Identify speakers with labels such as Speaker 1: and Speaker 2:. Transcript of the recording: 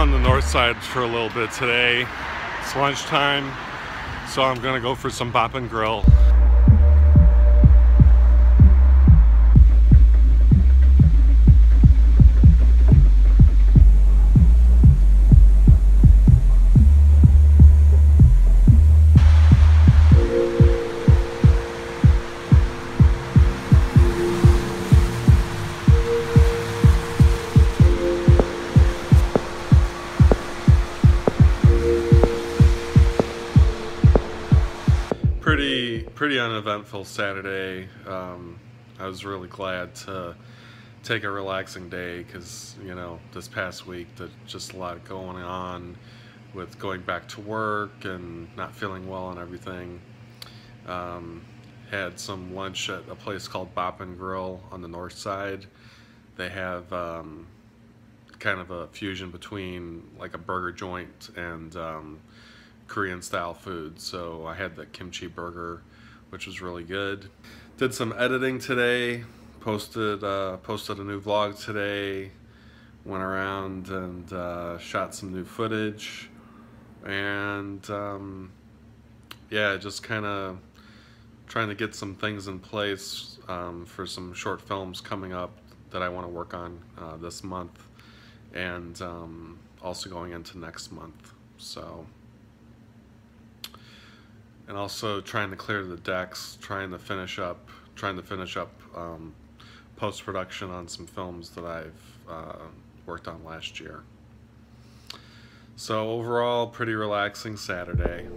Speaker 1: on the north side for a little bit today. It's lunchtime, so I'm gonna go for some Bop and Grill. Pretty pretty uneventful Saturday. Um, I was really glad to take a relaxing day because you know this past week there's just a lot going on with going back to work and not feeling well and everything. Um, had some lunch at a place called Bop and Grill on the north side. They have um, kind of a fusion between like a burger joint and um, Korean style food. So I had the kimchi burger, which was really good. Did some editing today, posted uh, posted a new vlog today, went around and uh, shot some new footage, and um, yeah, just kind of trying to get some things in place um, for some short films coming up that I want to work on uh, this month, and um, also going into next month. So and also trying to clear the decks, trying to finish up, trying to finish up um, post production on some films that I've uh, worked on last year. So overall, pretty relaxing Saturday.